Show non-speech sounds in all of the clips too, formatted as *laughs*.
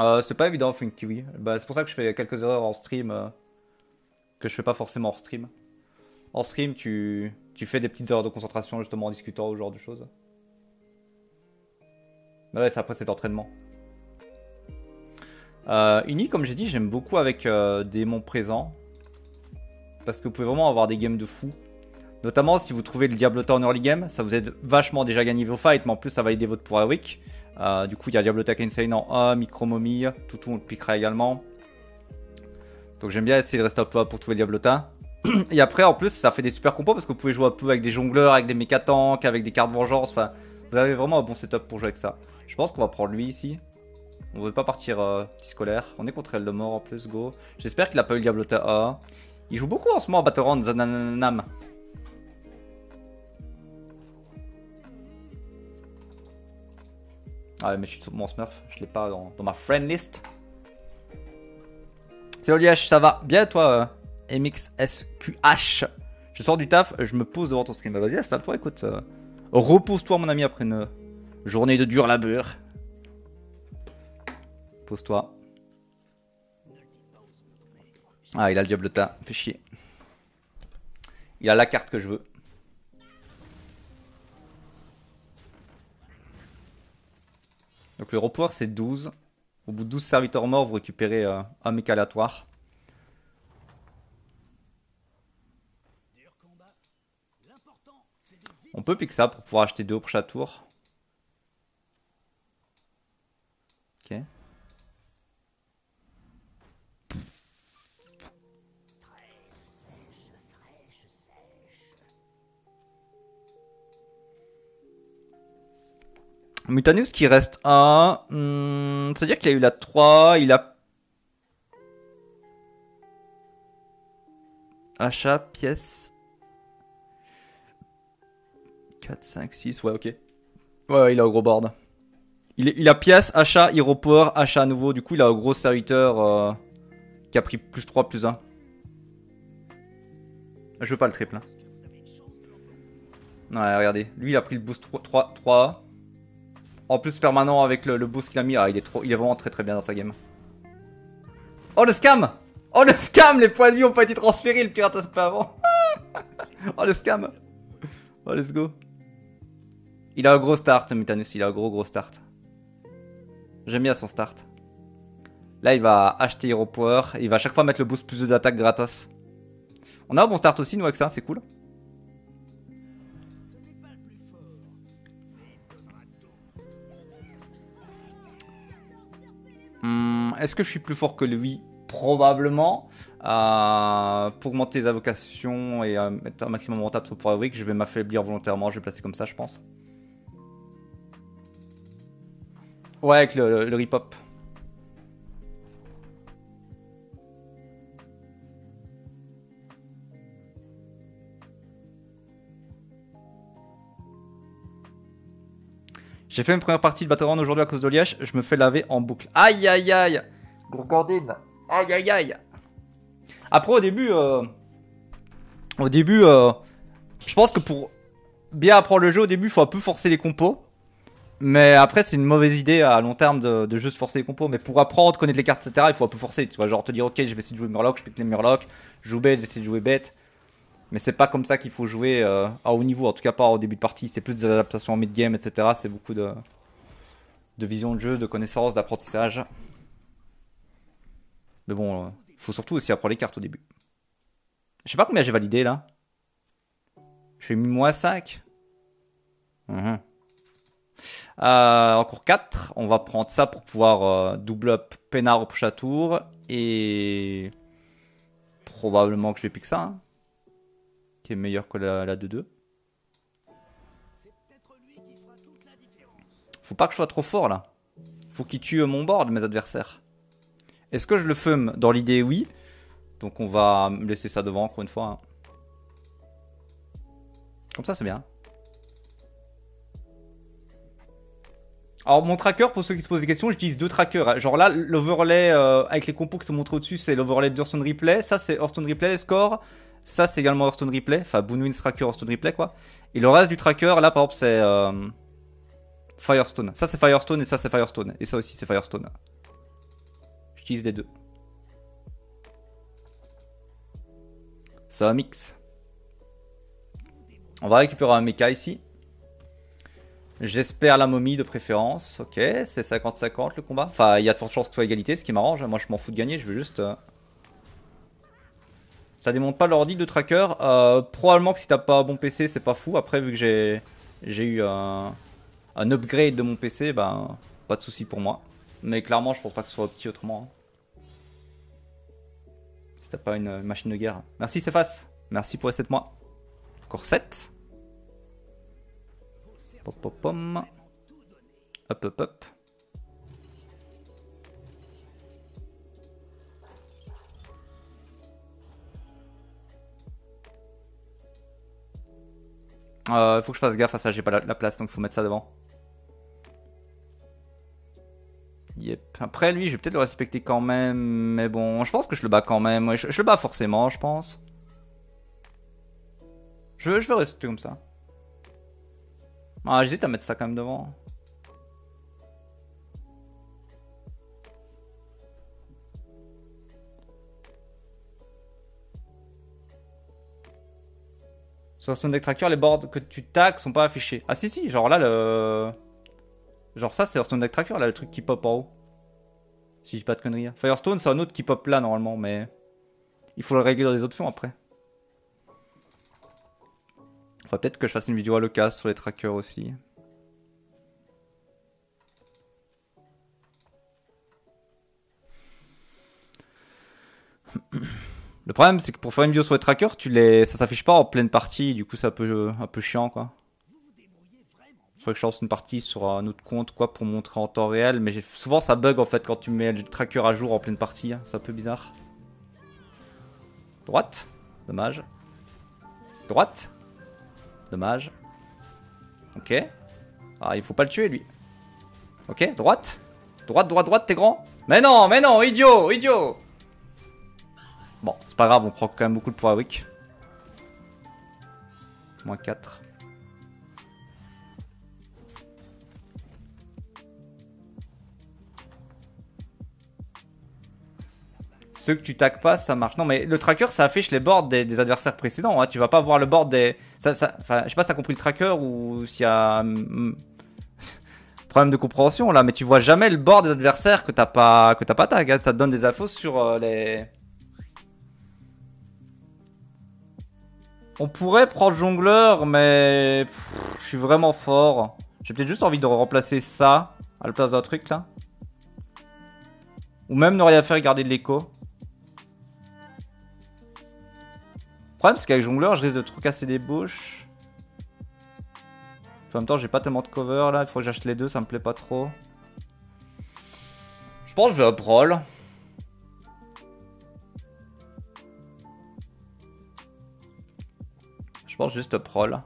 Euh, c'est pas évident, Funky. Bah, c'est pour ça que je fais quelques erreurs en stream euh, que je fais pas forcément hors stream. En stream, tu, tu fais des petites erreurs de concentration justement en discutant, ce genre de choses. Mais ouais, c'est après cet entraînement. Euh, Uni, comme j'ai dit, j'aime beaucoup avec euh, des démons présents. Parce que vous pouvez vraiment avoir des games de fou. Notamment si vous trouvez le Diablota en early game, ça vous aide vachement déjà à gagner vos fights, mais en plus ça va aider votre pouvoir week. Euh, du coup, il y a Diablota Insane en A, Micro Mommy, Toutou on le piquera également. Donc j'aime bien essayer de rester up pour trouver Diablota. *clears throat* Et après, en plus, ça fait des super compos parce que vous pouvez jouer un peu avec des jongleurs, avec des mécatanks, avec des cartes vengeance. Enfin, vous avez vraiment un bon setup pour jouer avec ça. Je pense qu'on va prendre lui ici. On veut pas partir euh, scolaire. On est contre mort en plus, go. J'espère qu'il a pas eu Diablota A. Il joue beaucoup en ce moment à Battleground, Zananam. Ah mais je suis mon Smurf, je l'ai pas dans, ma friend list. C'est Oliège, ça va bien toi euh, MXSQH Je sors du taf, je me pose devant ton stream. Bah, vas-y, installe-toi, écoute. Euh, repose-toi mon ami après une journée de dur labeur. Pose-toi. Ah, il a le diablota, fait chier. Il a la carte que je veux. Donc le report c'est 12. Au bout de 12 serviteurs morts, vous récupérez euh, un mec aléatoire. On peut piquer ça pour pouvoir acheter deux au prochain tour. Ok. Mutanus qui reste 1. Hmm, c'est-à-dire qu'il a eu la 3, il a... Achat, pièce. 4, 5, 6, ouais, ok. Ouais, il a un gros board. Il, a pièce, achat, hero power, achat à nouveau. Du coup, il a un gros serviteur euh, qui a pris plus 3, plus 1. Je veux pas le triple. Hein. Ouais, regardez. Lui, il a pris le boost 3, 3, 3. En plus permanent avec le, boost qu'il a mis, ah, il, est trop, il est vraiment très très bien dans sa game. Oh le scam Oh le scam Les points de vie ont pas été transférés, le pirate pas avant. *laughs* oh le scam Oh let's go. Il a un gros start, Mutanus, il a un gros gros start. J'aime bien son start. Là, il va acheter Hero Power. il va chaque fois mettre le boost plus d'attaque gratos. On a un bon start aussi, nous, avec ça, c'est cool. Hmm, est-ce que je suis plus fort que lui Probablement. Euh, pour augmenter les invocations et euh, mettre un maximum rentable sur que je vais m'affaiblir volontairement. Je vais placer comme ça, je pense. Ouais, avec le, le, le rip-hop. J'ai fait une première partie de Battleground aujourd'hui à cause de Liège. Je me fais laver en boucle. Aïe aïe aïe Gourgandine Aïe aïe aïe Après au début... Euh, au début... Euh, je pense que pour bien apprendre le jeu au début, il faut un peu forcer les compos. Mais après, c'est une mauvaise idée à long terme de, juste forcer les compos. Mais pour apprendre, connaître les cartes, etc., il faut un peu forcer. Tu vois, genre te dire, ok, je vais essayer de jouer Murloc, je pique les Murloc. Je joue bête, j'essaie de jouer bête. Mais c'est pas comme ça qu'il faut jouer euh, à haut niveau, en tout cas pas au début de partie. C'est plus des adaptations en mid-game, etc. C'est beaucoup de, de vision de jeu, de connaissances, d'apprentissage. Mais bon, il euh, faut surtout aussi apprendre les cartes au début. Je sais pas combien j'ai validé là. Je fais moins 5. Mhm. Euh, encore 4. On va prendre ça pour pouvoir double up Pénard au prochain tour. Et probablement que je vais piquer ça. Hein qui est meilleur que la 2-2. Faut pas que je sois trop fort là. Faut qu'il tue mon board, mes adversaires. Est-ce que je le fume Dans l'idée, oui. Donc on va laisser ça devant encore une fois. Hein. Comme ça, c'est bien. Alors mon tracker, pour ceux qui se posent des questions, j'utilise deux trackers. Genre là, l'overlay euh, avec les compos qui sont montrés au-dessus, c'est l'overlay d'Hearthstone Replay. Ça, c'est Hearthstone Replay Score. Ça, c'est également Hearthstone Replay. Enfin, Boonwin's Tracker, Hearthstone Replay, quoi. Et le reste du tracker, là, par exemple, c'est euh, Firestone. Ça, c'est Firestone et ça, c'est Firestone. Et ça aussi, c'est Firestone. J'utilise les deux. Ça mix. On va récupérer un mecha ici. J'espère la momie de préférence. Ok, c'est 50-50 le combat. Enfin, il y a de fortes chances que ce soit égalité, ce qui m'arrange. Moi, je m'en fous de gagner, je veux juste... Euh, ça démonte pas l'ordi de tracker. Euh, probablement que si t'as pas un bon PC, c'est pas fou. Après, vu que j'ai j'ai eu un, un, upgrade de mon PC, ben pas de souci pour moi. Mais clairement, je pense pas que ce soit petit autrement. Hein. Si t'as pas une machine de guerre. Merci Cephas. Merci pour les 7 mois. Encore 7. Pop pop pom. Hop hop hop. Euh, faut que je fasse gaffe à ça, j'ai pas la, place donc faut mettre ça devant. Yep. Après lui, je vais peut-être le respecter quand même, mais bon, je pense que je le bats quand même. je, le bats forcément, je pense. Je, je vais rester comme ça. Ah, j'hésite à mettre ça quand même devant. 60 deck tracker, les boards que tu tags sont pas affichés. Ah si si, genre là le... Genre ça c'est Hearthstone deck tracker, là le truc qui pop en haut. Si je dis pas de conneries. Hein. Firestone c'est un autre qui pop là normalement, mais... Il faut le régler dans les options après. Faudrait peut-être que je fasse une vidéo à l'occasion sur les trackers aussi. *clears throat* Le problème, c'est que pour faire une vidéo sur les trackers, tu les... ça s'affiche pas en pleine partie, du coup c'est un peu, un peu chiant quoi. Faudrait que je lance une partie sur un autre compte quoi pour montrer en temps réel, mais souvent ça bug en fait quand tu mets le tracker à jour en pleine partie, hein. c'est un peu bizarre. Droite, dommage. Droite, dommage. Ok. Ah, il faut pas le tuer lui. Ok, droite. Droite, droite, droite, t'es grand. Mais non, mais non, idiot, idiot. Bon, c'est pas grave, on prend quand même beaucoup de points à. Moins 4. Ceux que tu tags pas, ça marche. Non, mais le tracker, ça affiche les boards des, adversaires précédents. Hein. Tu vas pas voir le board des. Enfin, je sais pas si t'as compris le tracker ou s'il y a. Hmm, problème de compréhension là, mais tu vois jamais le board des adversaires que t'as pas pas tag. Hein. Ça te donne des infos sur euh, les On pourrait prendre jongleur, mais je suis vraiment fort. J'ai peut-être juste envie de remplacer ça à la place d'un truc là. Ou même ne rien faire et garder de l'écho. Le problème c'est qu'avec jongleur, je risque de trop casser des bouches. En même temps, j'ai pas tellement de cover là. Il faut que j'achète les deux, ça me plaît pas trop. Je pense que je vais up roll. Pense juste up roll.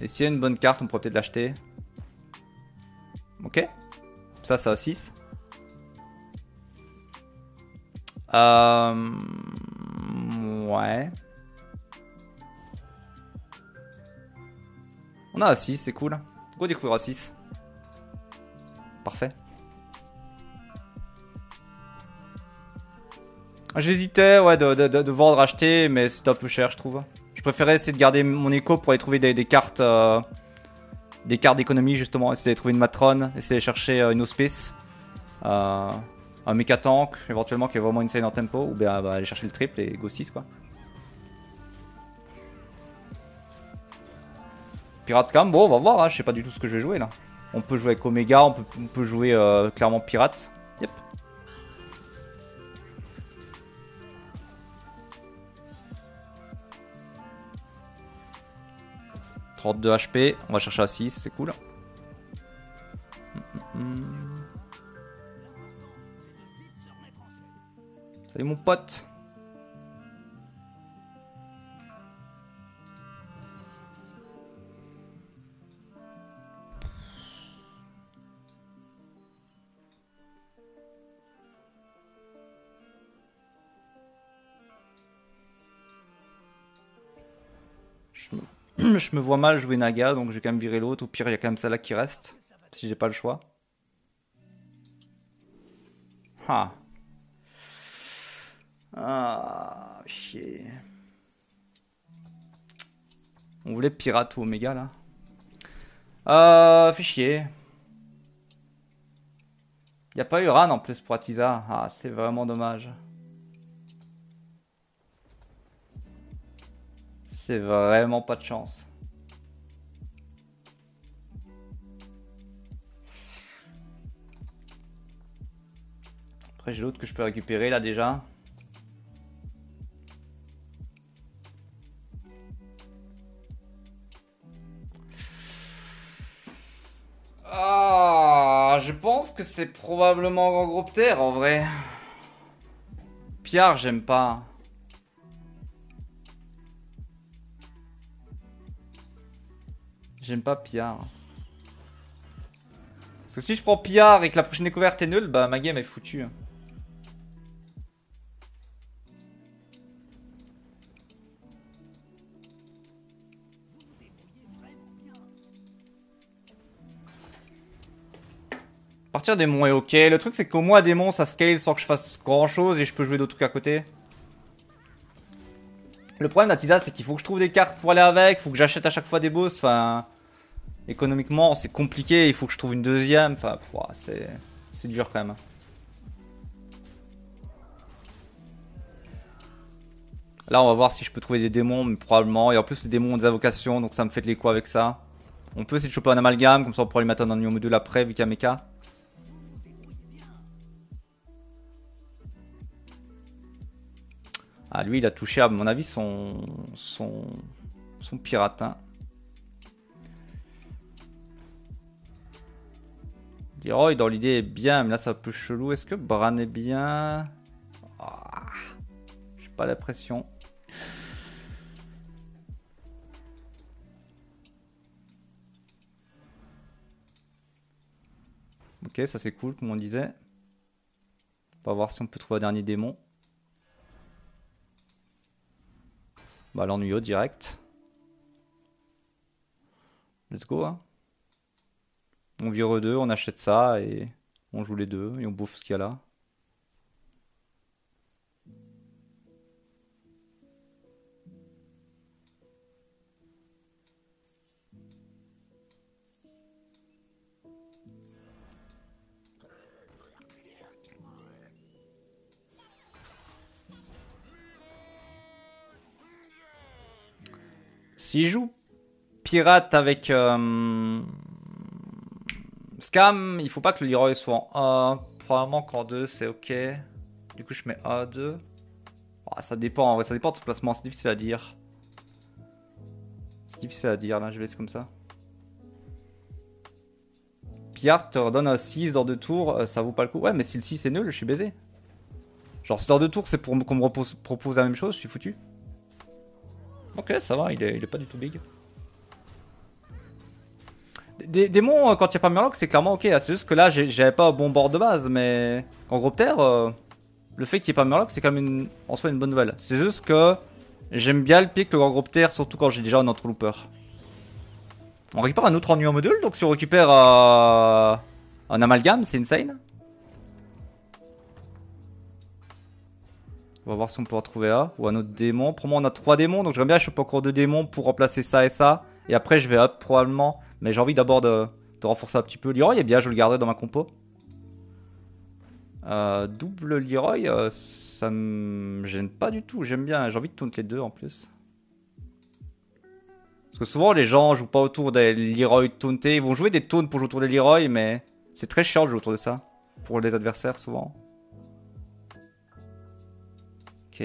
Et s'il y a une bonne carte, on pourrait peut-être l'acheter. Ok. Ça, ça a 6. Euh... Ouais. On a 6, c'est cool. Go découvrir à 6. Parfait. J'hésitais ouais, de, vendre, acheter, mais c'était un peu cher, je trouve. Je préférais essayer de garder mon écho pour aller trouver des, cartes euh, des cartes d'économie, justement. Essayer de trouver une Matron, essayer de chercher euh, une Hospice, euh, un Mecha Tank, éventuellement, qui est vraiment insane en tempo, ou bien bah, aller chercher le triple et go 6, quoi. Pirate Scam, bon, on va voir, hein, je sais pas du tout ce que je vais jouer là. On peut jouer avec Omega, on peut, on peut jouer clairement Pirate. Yep. 32 HP, on va chercher à 6, c'est cool. Salut mon pote *clears throat* je me vois mal jouer Naga, donc je vais quand même virer l'autre. Au pire, il y a quand même celle-là qui reste, si j'ai pas le choix. Ah. Ah, chier. On voulait pirate ou Omega là. Euh, fait chier. Y a pas eu Ran en plus pour Atiza. Ah, c'est vraiment dommage. C'est vraiment pas de chance. Après, j'ai l'autre que je peux récupérer là déjà. Ah, je pense que c'est probablement Terre en vrai. Pierre, j'aime pas. J'aime pas Pierre. Parce que si je prends Pierre et que la prochaine découverte est nulle, bah ma game est foutue. Partir démon est ok. Le truc c'est qu'au moins démon ça scale sans que je fasse grand chose et je peux jouer d'autres trucs à côté. Le problème d'Atiza c'est qu'il faut que je trouve des cartes pour aller avec, faut que j'achète à chaque fois des boosts, enfin... Économiquement c'est compliqué, il faut que je trouve une deuxième, enfin c'est... Dur quand même. Là on va voir si je peux trouver des démons, mais probablement. Et en plus les démons ont des invocations, donc ça me fait de l'écho avec ça. On peut essayer de choper un amalgame, comme ça on pourra lui mettre un niveau module après, vu qu'il y a mecha. Ah, lui, il a touché, à mon avis, son, son, son piratin. Leroy, dans l'idée, est bien, mais là, c'est un peu chelou. Est-ce que Bran est bien? Ah, J'ai pas l'impression. Ok, ça c'est cool, comme on disait. On va voir si on peut trouver un dernier démon. Bah l'ennuyeux direct. Let's go hein. On vire deux, on achète ça et on joue les deux et on bouffe ce qu'il y a là. S'il joue pirate avec euh, Scam, il faut pas que le Leroy soit en 1. Probablement qu'en 2 c'est ok. Du coup je mets A2. Ah, ça dépend ça dépend de son placement, c'est difficile à dire. C'est difficile à dire là, je laisse comme ça. Pierre te redonne un 6 dans deux tours, euh, ça vaut pas le coup. Ouais, mais si le 6 est nul, je suis baisé. Genre, si dans deux tours c'est pour qu'on me propose la même chose, je suis foutu. Ok, ça va, il est, pas du tout big. Des démons, euh, quand il n'y a pas Murloc, c'est clairement ok. C'est juste que là, j'avais pas un bon bord de base, mais en groupe terre, euh, le fait qu'il n'y ait pas Murloc, c'est quand même en soi une bonne nouvelle. C'est juste que j'aime bien le pic, le grand groupe terre, surtout quand j'ai déjà un entrelooper. On récupère un autre ennui en module, donc si on récupère euh, un amalgame, c'est insane. On va voir si on peut trouver un ou un autre démon. Pour moi, on a trois démons, donc j'aimerais bien choper encore deux démons pour remplacer ça et ça. Et après, je vais up probablement. Mais j'ai envie d'abord de, renforcer un petit peu. Leroy est bien, je le garderai dans ma compo. Euh, double Leroy, euh, ça me gêne pas du tout. J'aime bien, j'ai envie de tourner les deux en plus. Parce que souvent, les gens jouent pas autour des Leroy tauntés. Ils vont jouer des taunts pour jouer autour des Leroy, mais c'est très chiant de jouer autour de ça. Pour les adversaires, souvent. Ok.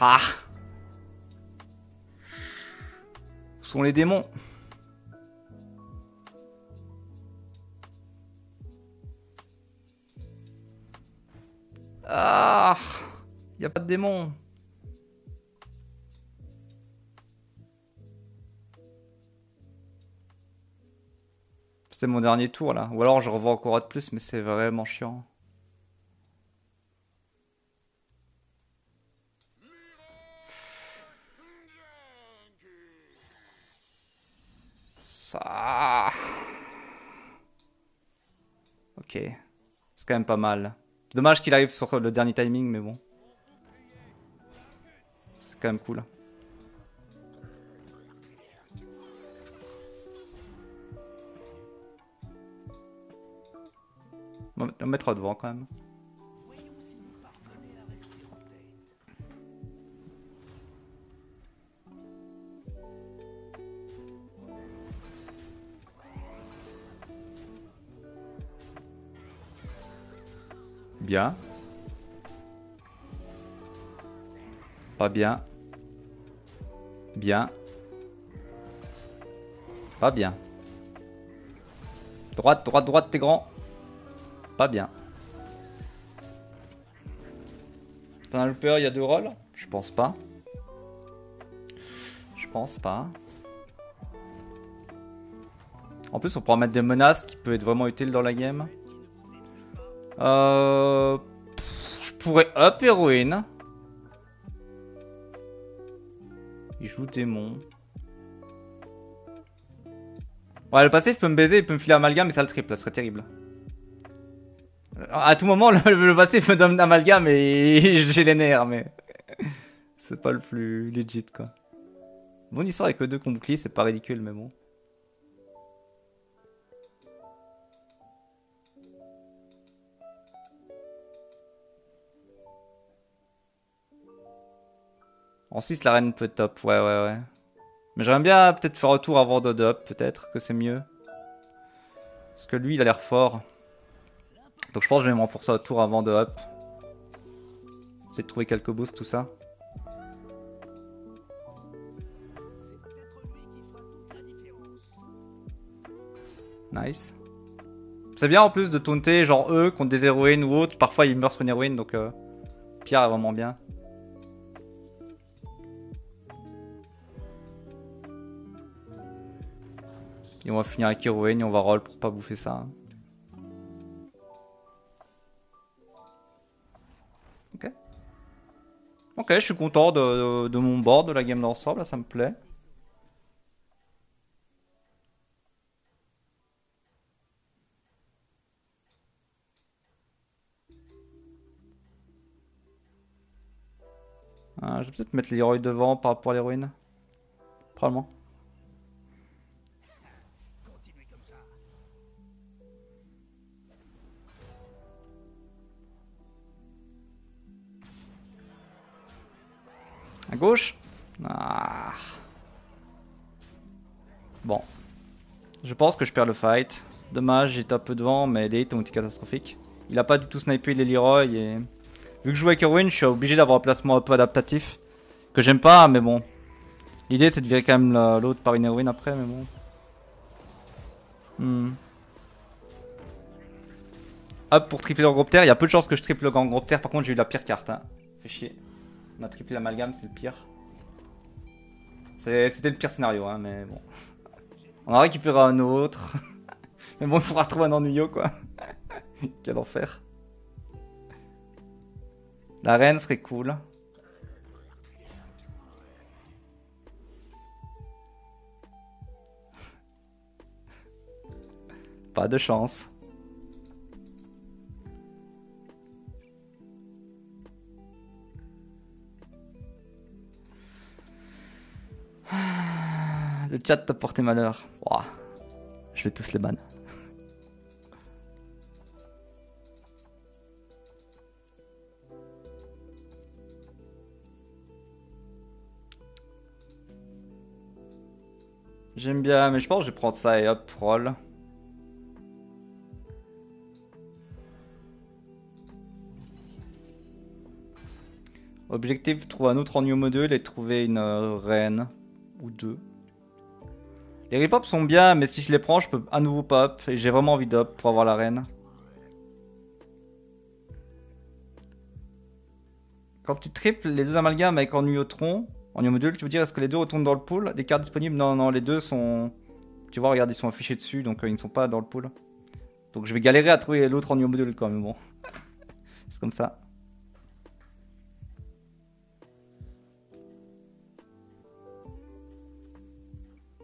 Ah Où sont les démons? Ah Il a pas de démons C'est mon dernier tour là. Ou alors je revois encore de plus, mais c'est vraiment chiant. Ça. Ok. C'est quand même pas mal. Dommage qu'il arrive sur le dernier timing, mais bon. C'est quand même cool. On va mettre devant quand même. Bien. Pas bien. Bien. Pas bien. Droite, droite, droite, t'es grand. Pas bien. As le peur, il y a deux rôles Je pense pas. Je pense pas. En plus, on pourra mettre des menaces qui peuvent être vraiment utiles dans la game. Euh, je pourrais up héroïne. Il joue démon. Ouais, le passif peut me baiser, il peut me filer amalgame, mais ça le triple, ça serait terrible. À tout moment, *laughs* le, le passif me donne amalgame et *laughs* j'ai les nerfs, mais *laughs* c'est pas le plus legit quoi. Bonne histoire avec deux bouclier, c'est pas ridicule, mais bon. En 6, la reine peut être top. Ouais, ouais, ouais. Mais j'aimerais bien peut-être faire retour avant de up, peut-être, que c'est mieux. Parce que lui, il a l'air fort. Donc je pense que je vais me renforcer au tour avant de up. Essayer de trouver quelques boosts, tout ça. Nice. C'est bien en plus de taunter genre eux contre des héroïnes ou autres. Parfois ils meurent sur une héroïne donc euh, Pierre est vraiment bien. Et on va finir avec héroïne et on va roll pour pas bouffer ça. Ok. Ok, je suis content de, mon board, de la game d'ensemble, ça me plaît. Ah, je vais peut-être mettre l'héroïne devant par rapport à l'héroïne. Probablement. À gauche ah. Bon. Je pense que je perds le fight. Dommage, j'étais un peu devant, mais les hits ont été catastrophiques. Il a pas du tout snipé les Leroy et... Vu que je joue avec Erwin, je suis obligé d'avoir un placement un peu adaptatif. Que j'aime pas, mais bon. L'idée c'est de virer quand même l'autre par une Erwin après, mais bon. Hmm. Hop, pour tripler le groupe terre, il y a peu de chances que je triple le grand terre. Par contre, j'ai eu la pire carte. Hein. Fait chier. On a triplé l'amalgame, c'est le pire. C'était le pire scénario, hein, mais bon. On a récupéré un autre. *laughs* mais bon, il faudra trouver un ennuyeux, quoi. *laughs* Quel enfer. La reine serait cool. *laughs* Pas de chance. Le chat t'a porté malheur. Je vais tous les ban. J'aime bien, mais je pense que je vais prendre ça et hop, roll. Objectif, trouver un autre en new module et trouver une euh, reine ou deux. Les repop sont bien, mais si je les prends, je peux à nouveau pop. Et j'ai vraiment envie d'op pour avoir la reine. Quand tu triples les deux amalgames avec en tronc, en module, tu veux dire est-ce que les deux retournent dans le pool? Des cartes disponibles? Non, non, les deux sont... Tu vois, regarde, ils sont affichés dessus, donc euh, ils ne sont pas dans le pool. Donc je vais galérer à trouver l'autre en module quand même, bon. *laughs* C'est comme ça.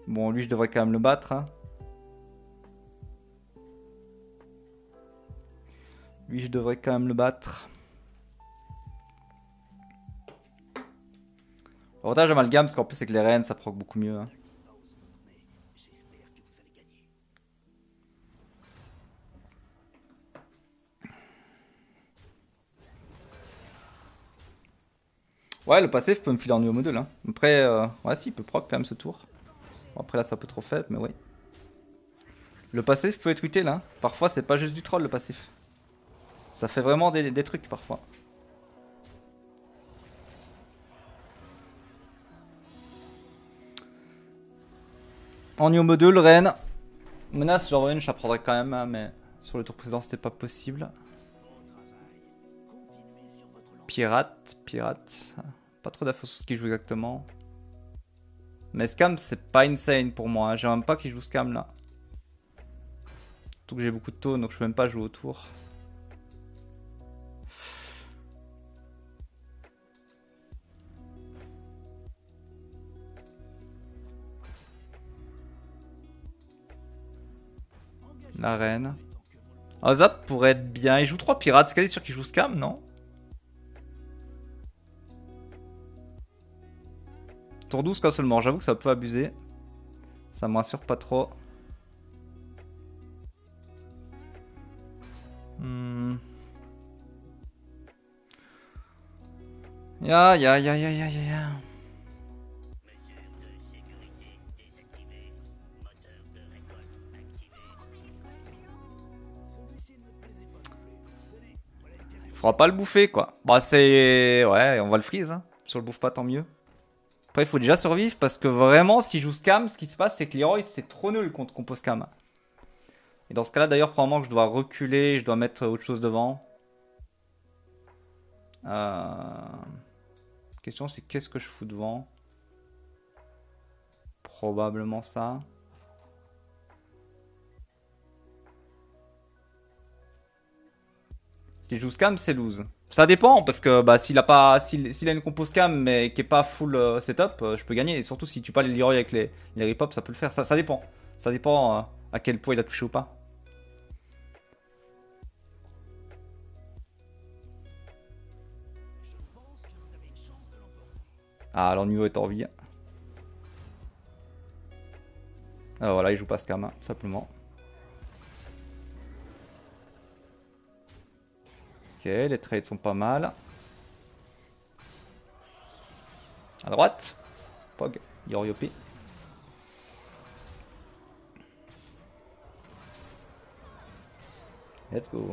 Bon, lui, je devrais quand même le battre. Hein. Lui, je devrais quand même le battre. L'avantage amalgame, parce qu'en plus, c'est que les reines, ça proc beaucoup mieux. Hein. Ouais, le passif peut me filer en numéro 2 là. Après, euh, ouais, si, il peut proc quand même ce tour après, là, c'est un peu trop faible, mais oui. Le passif peut être tweeté là. Parfois, c'est pas juste du troll le passif. Ça fait vraiment des, des trucs parfois. En new module, Reine. Menace, genre une, je la prendrais quand même, hein, mais sur le tour précédent, c'était pas possible. Pirate, pirate. Pas trop d'infos sur ce qu'il joue exactement. Mais Scam, c'est pas insane pour moi. Hein. J'ai même pas qu'il joue Scam là. Surtout que j'ai beaucoup de taux, donc je peux même pas jouer autour. La reine. Oh, Zap pourrait être bien. Il joue 3 pirates. C'est quasi sûr qu'il joue Scam, non? Tour 12 quand seulement. J'avoue que ça peut abuser. Ça m'assure pas trop. Hmm. Ya, ya, ya, ya, ya, ya. Faudra pas le bouffer quoi. Bah c'est... Ouais, on va le freeze. Hein. Si on le bouffe pas, tant mieux. Après, il faut déjà survivre parce que vraiment, si je joue scam, ce qui se passe, c'est que Leroy, c'est trop nul contre compo scam. Et dans ce cas-là, d'ailleurs, probablement que je dois reculer, je dois mettre autre chose devant. Euh... Question, c'est qu'est-ce que je fous devant? Probablement ça. S'il joue scam, c'est lose. Ça dépend parce que bah, s'il a pas, s'il, a une compo scam mais qui est pas full euh, setup, euh, je peux gagner. Et surtout si tu parles les Leroy avec les, les rip ça peut le faire. Ça, ça dépend. Ça dépend euh, à quel point il a touché ou pas. Ah, l'ennui est en vie. Ah, voilà, il joue pas scam, simplement. Les trades sont pas mal. À droite. Pog, Yoriopi. Let's go.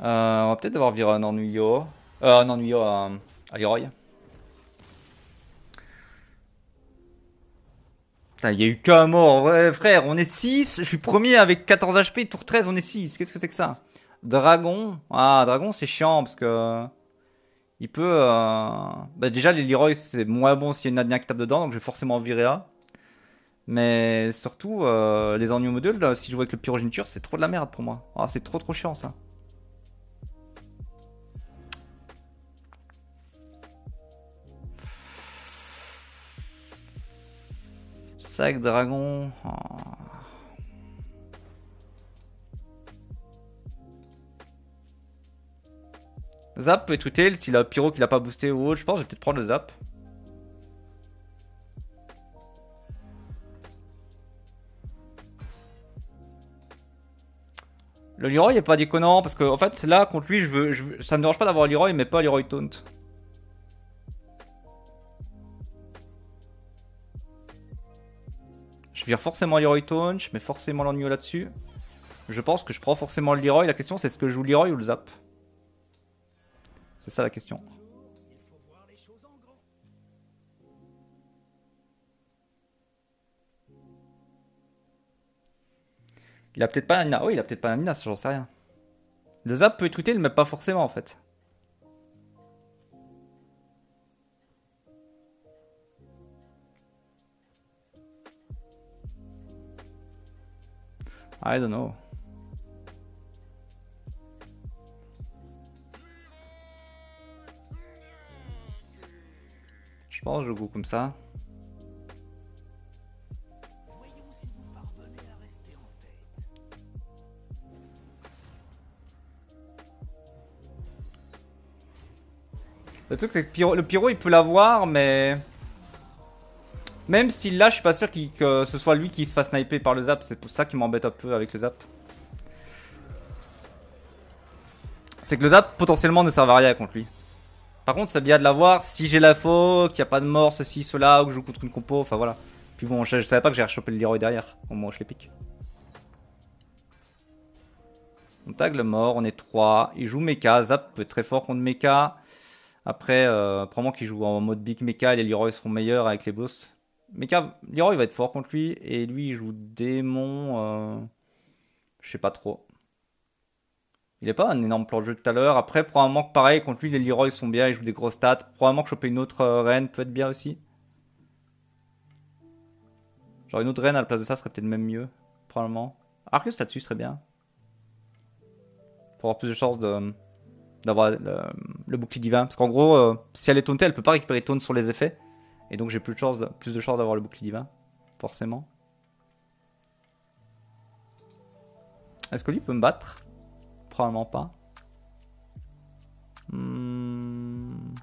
Euh, on va peut-être devoir virer un ennuyo. Euh, un ennuyo à, à Il y a eu qu'un mort. Ouais, frère, on est 6. Je suis premier avec 14 HP. Tour 13, on est 6. Qu'est-ce que c'est que ça? Dragon? Ah, Dragon, c'est chiant parce que. Il peut. Euh... Bah, déjà, les Leroy, c'est moins bon s'il y a une Adnia qui tape dedans. Donc, je vais forcément virer là. Mais surtout, euh, les ennuis modules, si je joue avec le pyrogéniture, c'est trop de la merde pour moi. Ah, c'est trop trop chiant ça. Sac dragon. Oh. Zap peut être utile s'il a pyro qu'il a pas boosté ou autre. Je pense que je vais peut-être prendre le zap. Le Leroy est pas déconnant parce que en fait là contre lui je veux, je ça me dérange pas d'avoir Leroy mais pas Leroy Taunt. Vire forcément Leroy Taunt, je mets forcément l'ennui là-dessus. Je pense que je prends forcément le Leroy. La question c'est est-ce que je joue Leroy ou le Zap? C'est ça la question. Il a peut-être pas un Nina. Oh, il a peut-être pas Nina, j'en sais rien. Le Zap peut être utile, mais pas forcément en fait. I don't know. Je pense que je comme ça. Le truc le il peut l'avoir mais... Même s'il l'a, je suis pas sûr que ce soit lui qui se fasse sniper par le zap. C'est pour ça qui m'embête un peu avec le zap. C'est que le zap, potentiellement, ne sert à rien contre lui. Par contre, c'est bien de l'avoir si j'ai la faux, qu'il n'y a pas de mort, ceci, cela, ou que je joue contre une compo, enfin voilà. Puis bon, je, savais pas que j'ai rechopé le Leroy derrière, au où je les pique. On tag le mort, on est 3. Il joue mecha, Zap peut être très fort contre mecha. Après, euh, probablement qu'il joue en mode big mecha, les Leroy seront meilleurs avec les boosts. Mecha, Leroy va être fort contre lui, et lui il joue démon, euh, je sais pas trop. Il est pas un énorme plan de jeu tout à l'heure. Après, probablement que pareil, contre lui, les Leroy sont bien, il joue des grosses stats. Probablement que choper une autre euh, reine peut être bien aussi. Genre une autre reine à la place de ça serait peut-être même mieux, probablement. Arcus là-dessus serait bien. Pour avoir plus de chances de d'avoir le, bouclier divin. Parce qu'en gros, euh, si elle est tauntée, elle peut pas récupérer taunt sur les effets. Et donc j'ai plus de chance plus de chances d'avoir le bouclier divin. Forcément. Est-ce que lui peut me battre? Probablement pas. Hmm.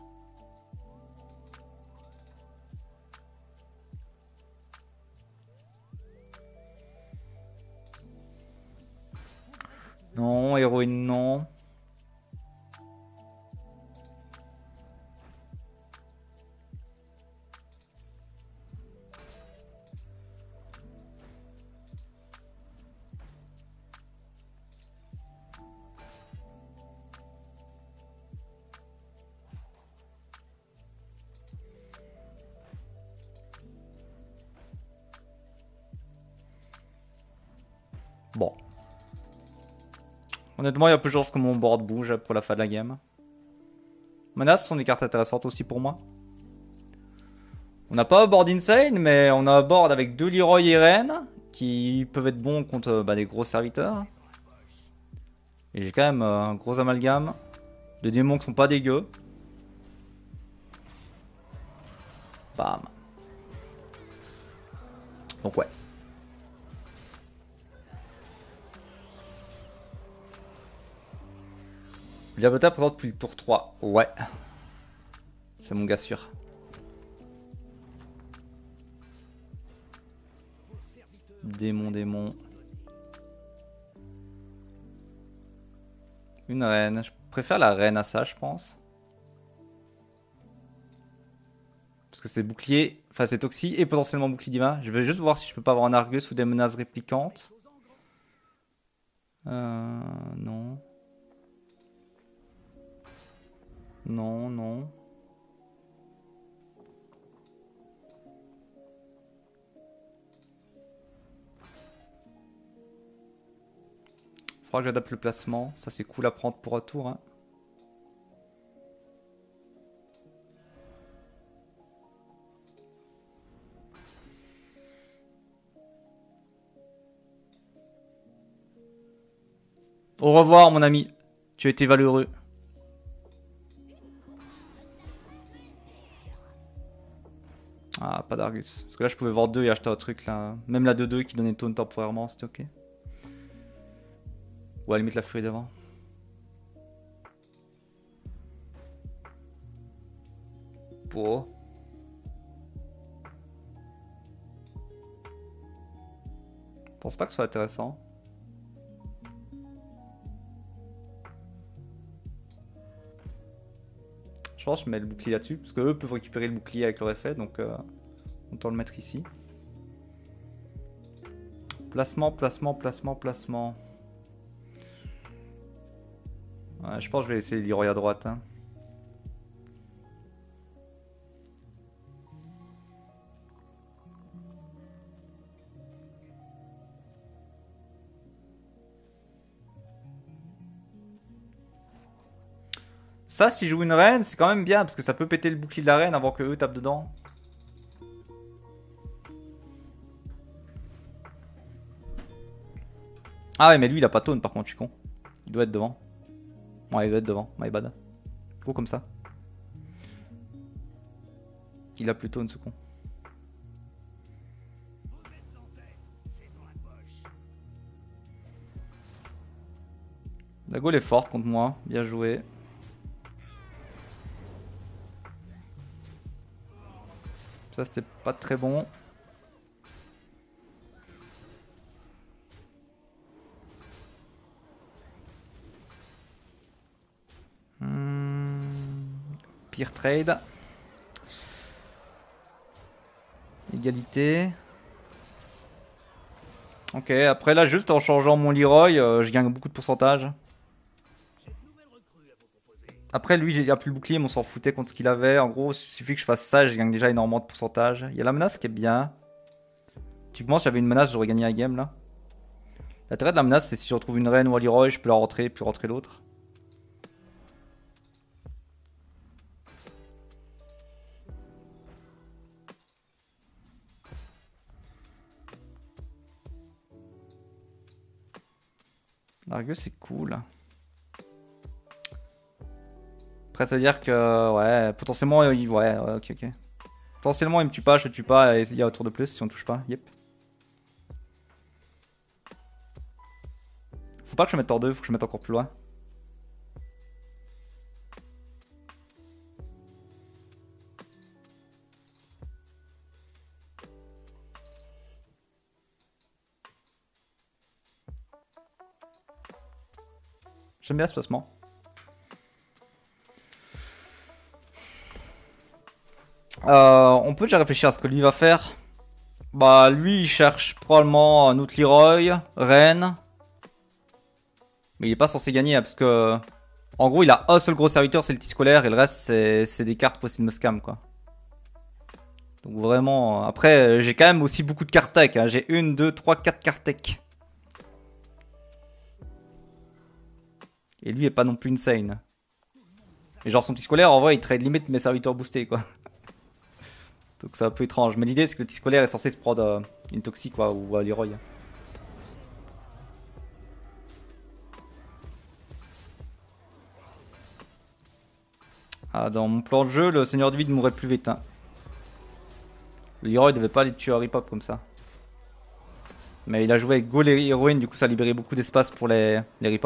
Non, héroïne non. Honnêtement, il y a peu de chances que mon board bouge pour la fin de la game. Menaces sont des cartes intéressantes aussi pour moi. On n'a pas un board insane, mais on a un board avec deux Leroy et Ren qui peuvent être bons contre bah, des gros serviteurs. Et j'ai quand même euh, un gros amalgame de démons qui sont pas dégueux. Bam. Donc ouais. Diabota présente depuis le tour 3. Ouais. C'est mon gars sûr. Démon, démon. Une reine. Je préfère la reine à ça, je pense. Parce que c'est bouclier, enfin c'est toxi et potentiellement bouclier divin. Je vais juste voir si je peux pas avoir un Argus ou des menaces réplicantes. Euh, non. Non, non. Faudra que j'adapte le placement. Ça, c'est cool à prendre pour un tour. Hein. Au revoir, mon ami. Tu as été valeureux. d'Argus. Parce que là, je pouvais voir deux et acheter un truc là. Même la 2-2 qui donnait taunt temporairement, c'était ok. Ou à la limite la furie d'avant. Pour. Je pense pas que ce soit intéressant. Je pense que je mets le bouclier là-dessus, parce qu'eux peuvent récupérer le bouclier avec leur effet, donc euh, autant le mettre ici. Placement, placement, placement, placement. je pense que je vais essayer Leroy à droite. Hein. Ça, si je joue une reine, c'est quand même bien, parce que ça peut péter le bouclier de la reine avant que eux tapent dedans. Ah ouais, mais lui, il a pas taunt par contre, je suis con. Il doit être devant. Ouais, il doit être devant, my bad. Go comme ça. Il a plus taunt, ce con. La goal est forte contre moi, bien joué. Ça c'était pas très bon. Pire trade. Égalité. Ok, après là, juste en changeant mon Leroy, euh, je gagne beaucoup de pourcentage. Après, lui, il a plus le bouclier, mais on s'en foutait contre ce qu'il avait. En gros, il suffit que je fasse ça, je gagne déjà énormément de pourcentage. Il y a la menace qui est bien. Typiquement, si j'avais une menace, j'aurais gagné la game là. L'intérêt de la menace, c'est si je retrouve une reine ou un Leroy, je peux la rentrer, puis rentrer l'autre. L'argus c'est cool. Après ça veut dire que ouais, potentiellement il ouais, ouais ok ok. Potentiellement il me tue pas, je tue pas et il y a autour de plus si on touche pas. Yep. Faut pas que je mette hors 2, faut que je mette encore plus loin. J'aime bien ce placement. Euh, on peut déjà réfléchir à ce que lui va faire. Bah, lui, il cherche probablement un autre Leroy, Rennes. Mais il est pas censé gagner, hein, parce que... En gros, il a un seul gros serviteur, c'est le petit scolaire, et le reste, c'est des cartes me scam, quoi. Donc vraiment... Après, j'ai quand même aussi beaucoup de cartes tech. Hein. J'ai une, deux, trois, quatre cartes tech. Et lui est pas non plus insane. Et genre son petit scolaire, en vrai, il trade limite mes serviteurs boostés, quoi. *laughs* Donc c'est un peu étrange. Mais l'idée, c'est que le petit scolaire est censé se prendre euh, une toxique, quoi, ou à Leroy. Ah, dans mon plan de jeu, le seigneur de vide mourrait plus vite. Hein. Le Leroy devait pas les tuer à rip comme ça. Mais il a joué avec Go les héroïnes, du coup ça a libéré beaucoup d'espace pour les, les rip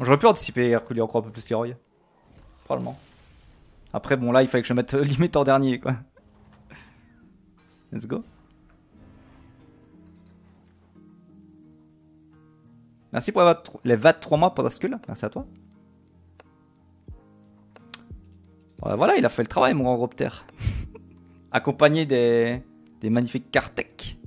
J'aurais pu anticiper Hercule encore un peu plus Leroy. Probablement. Après, bon, là, il fallait que je mette *laughs* limite en dernier, quoi. Let's go. Merci pour les 23 mois pour la skull. Merci à toi. voilà, il a fait le travail, mon grand gros *laughs* Accompagné des, des magnifiques Kartek.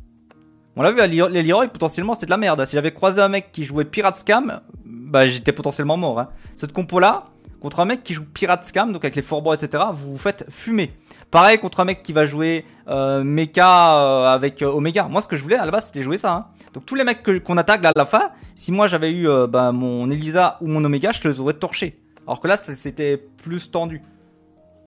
On l'a vu, les Leroy, potentiellement, c'était de la merde. Si j'avais croisé un mec qui jouait Pirate Scam, bah j'étais potentiellement mort. Hein. Cette compo là, contre un mec qui joue Pirate Scam, donc avec les forbois, etc., vous vous faites fumer. Pareil contre un mec qui va jouer euh, Mecha euh, avec euh, Omega. Moi, ce que je voulais à la base, c'était jouer ça. Hein. Donc tous les mecs qu'on attaque là à la fin, si moi j'avais eu bah, mon Elisa ou mon Omega, je les aurais torchés. Alors que là, c'était plus tendu.